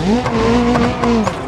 Música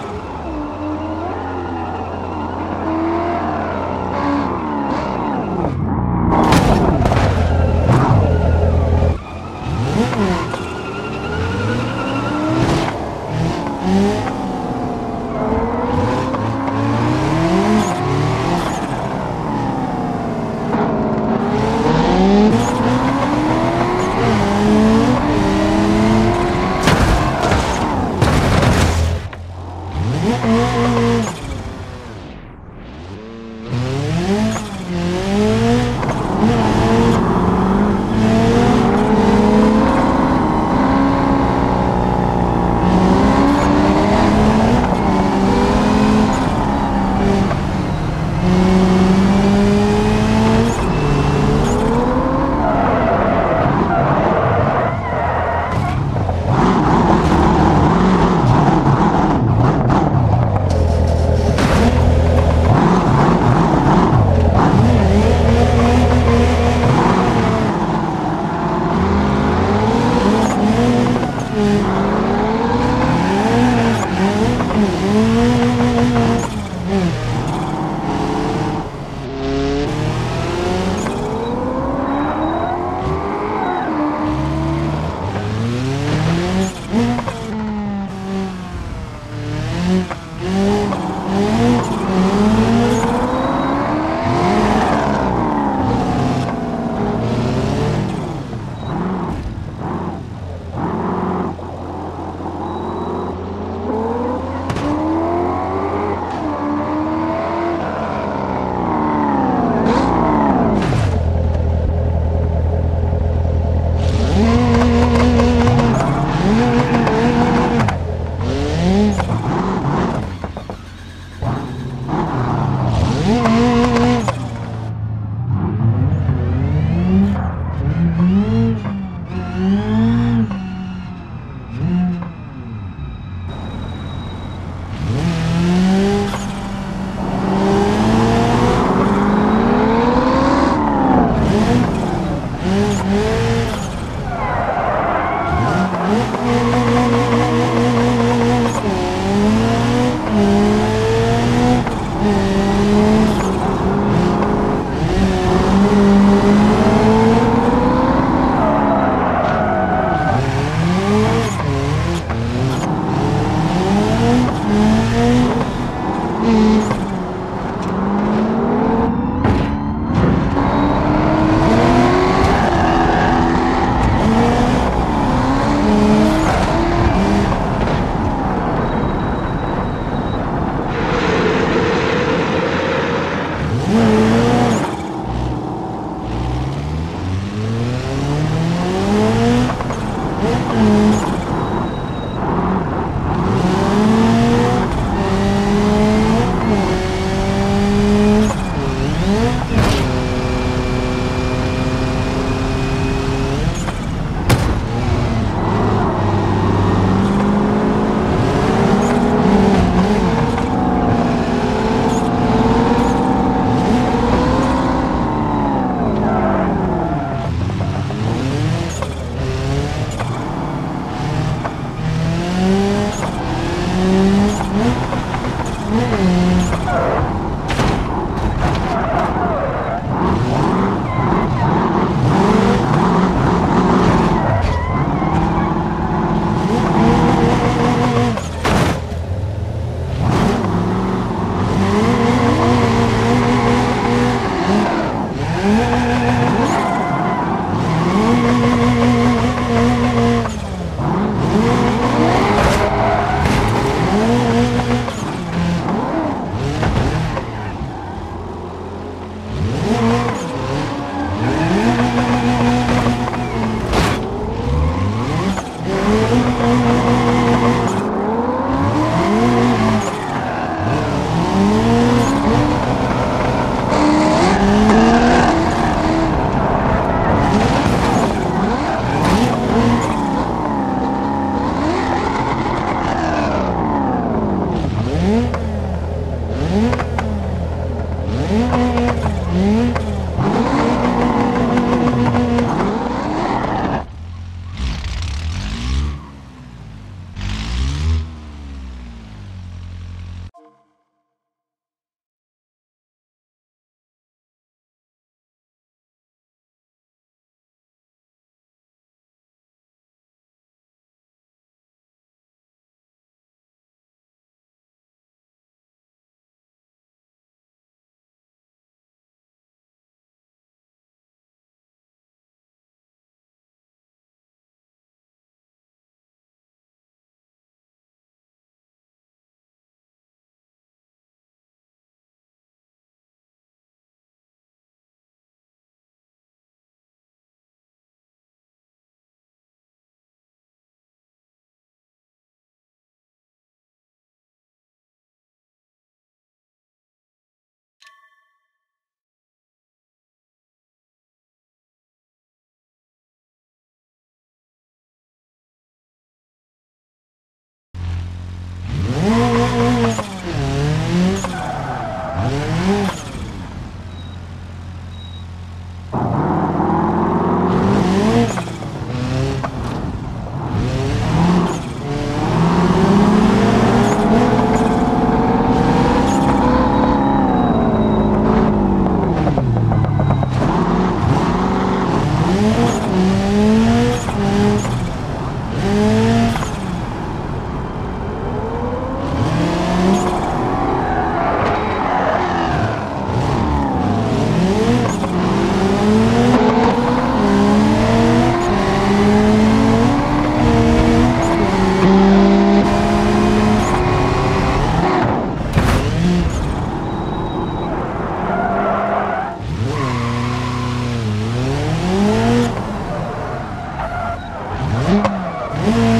mm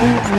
Mm-hmm.